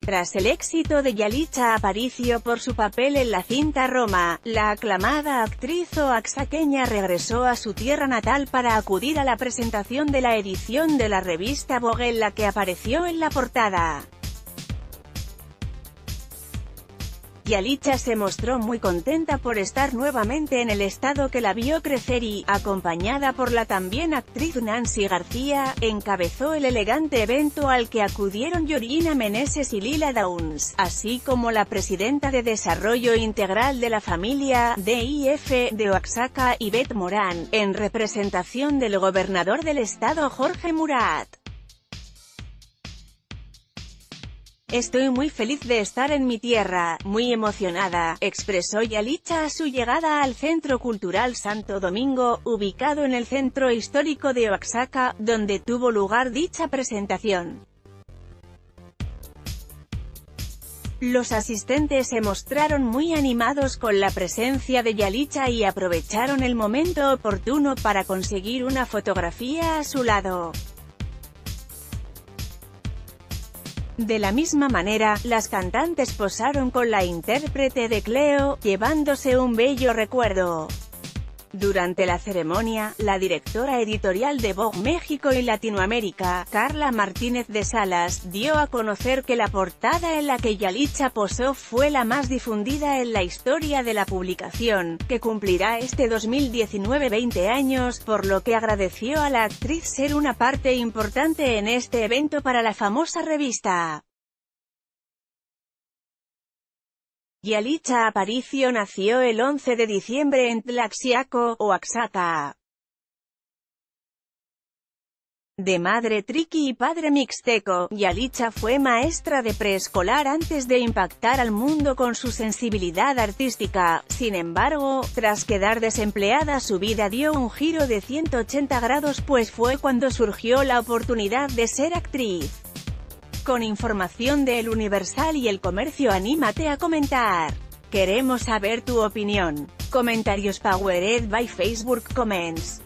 Tras el éxito de Yalitza Aparicio por su papel en la cinta Roma, la aclamada actriz oaxaqueña regresó a su tierra natal para acudir a la presentación de la edición de la revista Vogue en la que apareció en la portada. Yalitza se mostró muy contenta por estar nuevamente en el estado que la vio crecer y, acompañada por la también actriz Nancy García, encabezó el elegante evento al que acudieron Georgina Meneses y Lila Downs, así como la presidenta de Desarrollo Integral de la Familia, DIF, de Oaxaca, Beth Morán, en representación del gobernador del estado Jorge Murat. Estoy muy feliz de estar en mi tierra, muy emocionada, expresó Yalitza a su llegada al Centro Cultural Santo Domingo, ubicado en el centro histórico de Oaxaca, donde tuvo lugar dicha presentación. Los asistentes se mostraron muy animados con la presencia de Yalitza y aprovecharon el momento oportuno para conseguir una fotografía a su lado. De la misma manera, las cantantes posaron con la intérprete de Cleo, llevándose un bello recuerdo. Durante la ceremonia, la directora editorial de Vogue México y Latinoamérica, Carla Martínez de Salas, dio a conocer que la portada en la que Yalitza posó fue la más difundida en la historia de la publicación, que cumplirá este 2019 20 años, por lo que agradeció a la actriz ser una parte importante en este evento para la famosa revista. Yalitza Aparicio nació el 11 de diciembre en Tlaxiaco, Oaxaca. De madre triqui y padre mixteco, Yalitza fue maestra de preescolar antes de impactar al mundo con su sensibilidad artística. Sin embargo, tras quedar desempleada su vida dio un giro de 180 grados pues fue cuando surgió la oportunidad de ser actriz. Con información de El Universal y El Comercio anímate a comentar. Queremos saber tu opinión. Comentarios Powered by Facebook Comments.